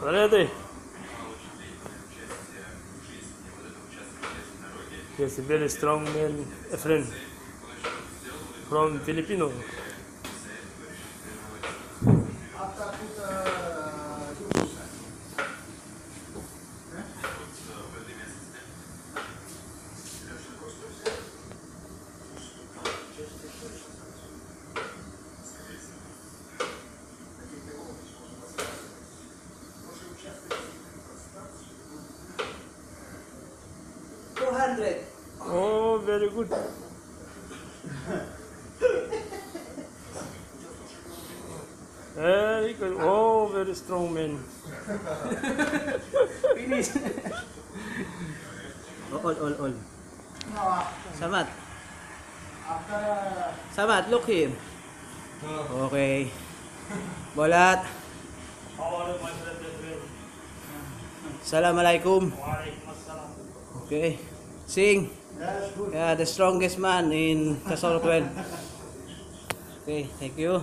Рады? Recebeli strong man friend from Filipino. Two hundred. Oh, very good. Very good. Oh, very strong man. Finish. Oh, all, all, all. Samat. Samat, look him. Okay. Bolat. Assalamualaikum. Okay. Sing. Yeah, the strongest man in Kasol 12. Okay, thank you.